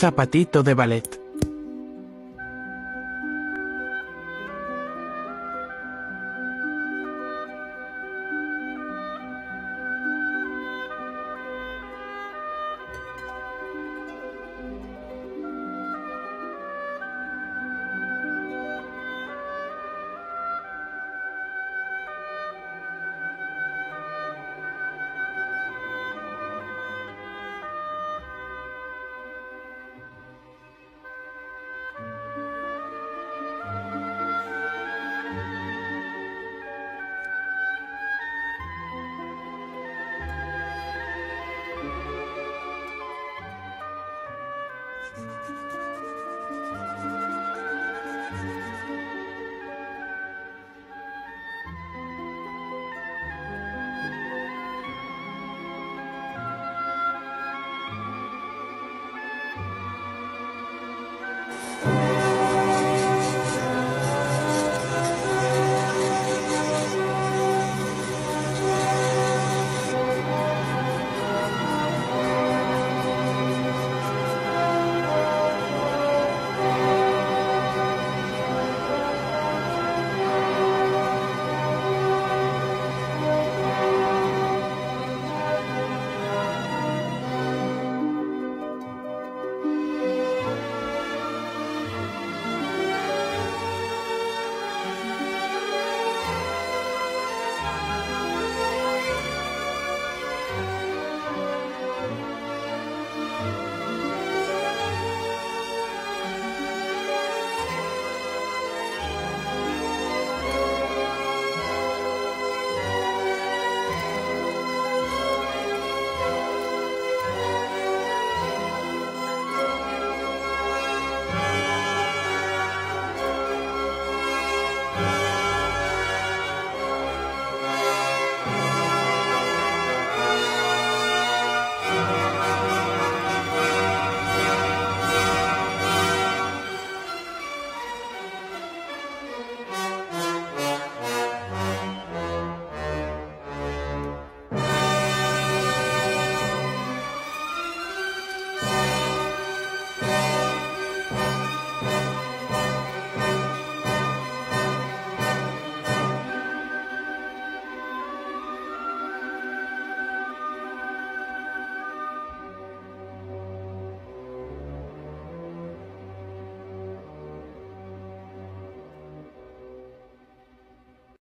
Zapatito de ballet.